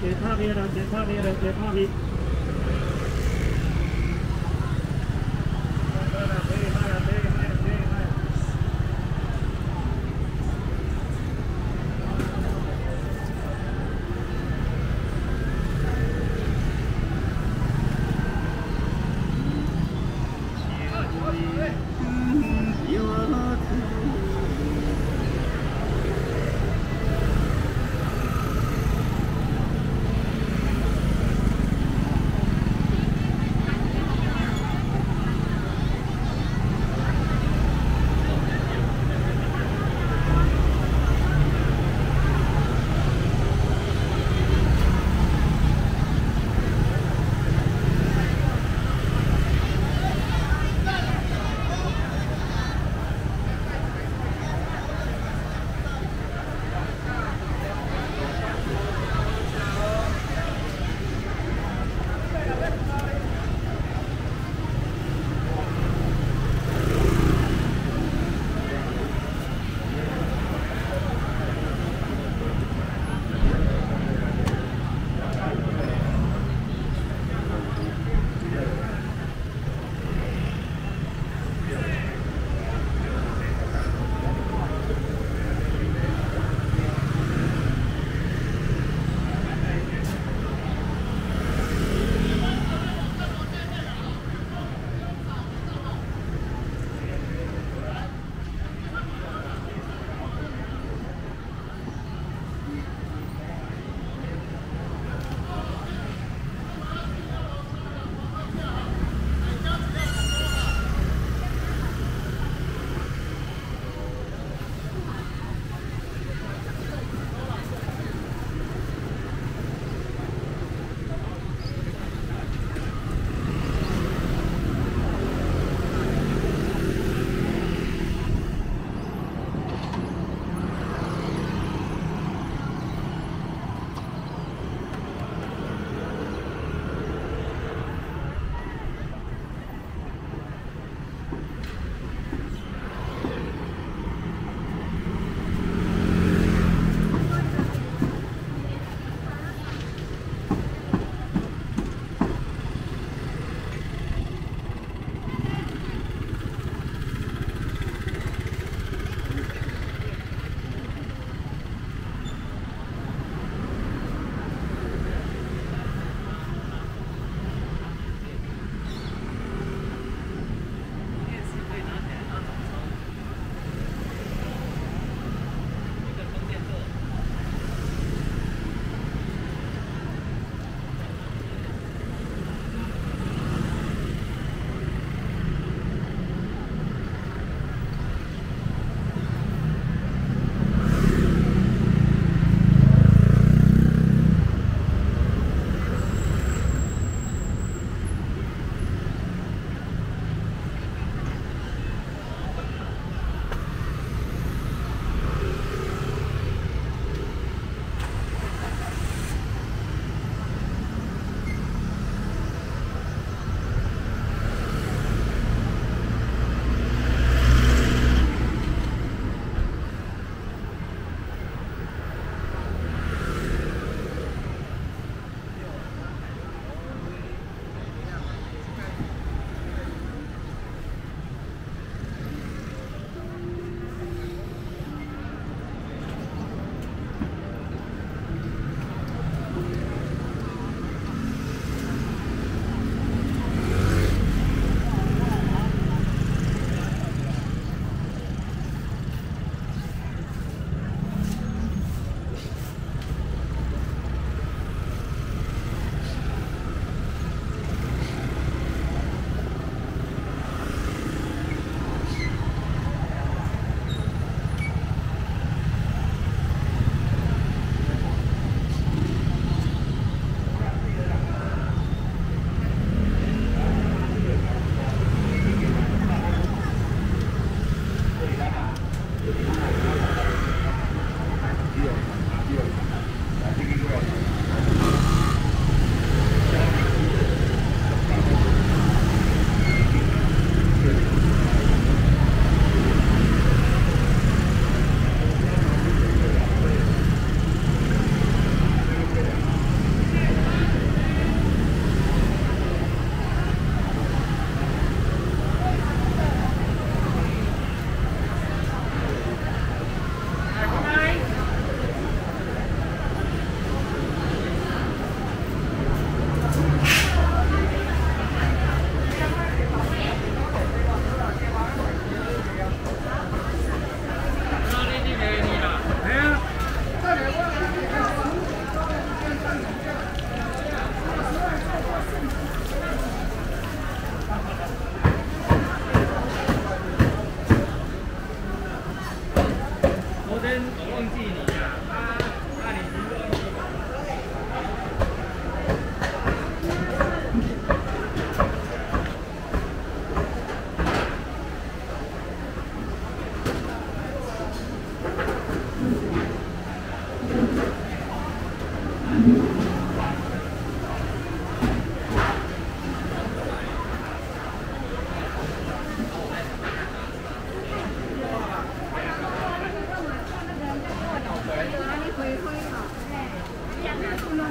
เจ็บภาพนี้เราเจ็บภาพนี้เราเจ็บภาพนี้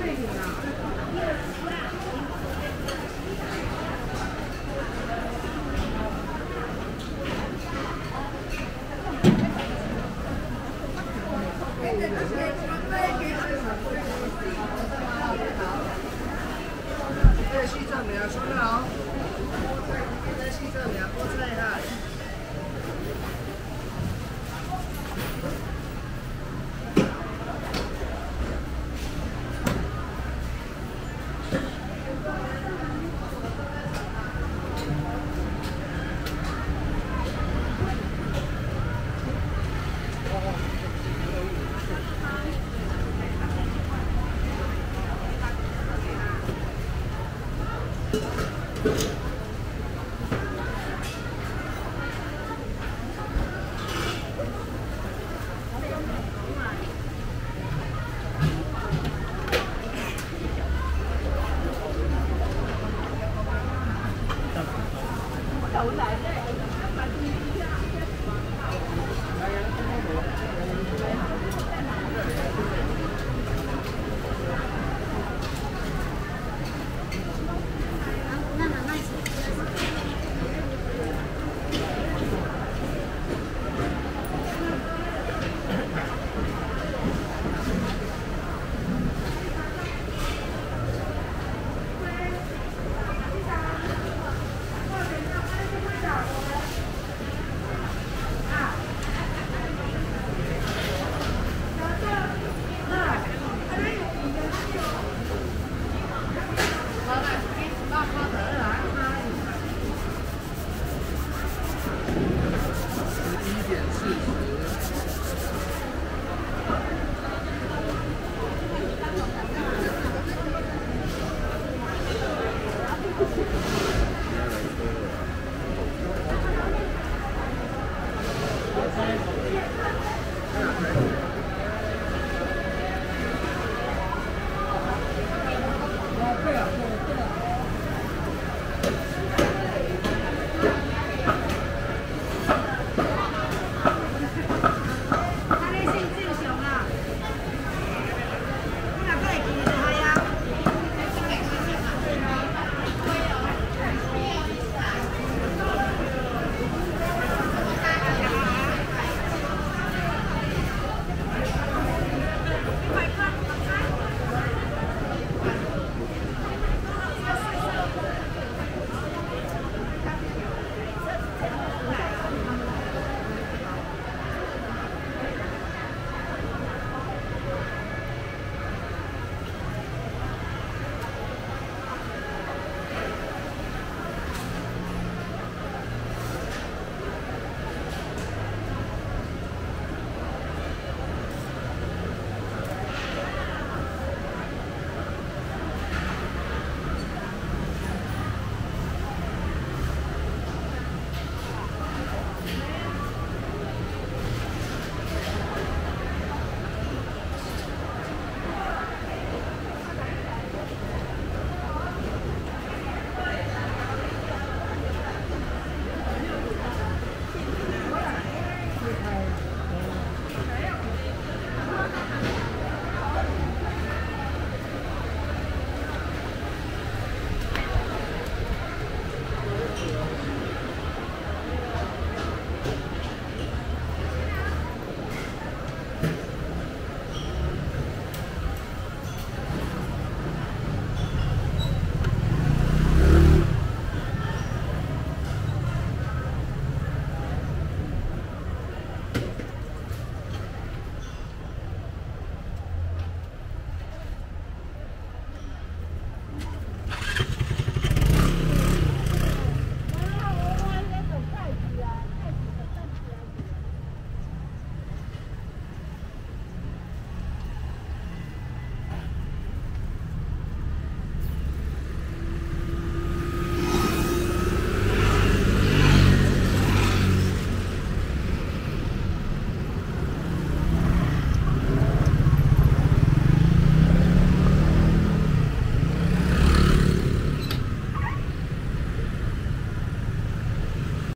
那个呢？Tủ.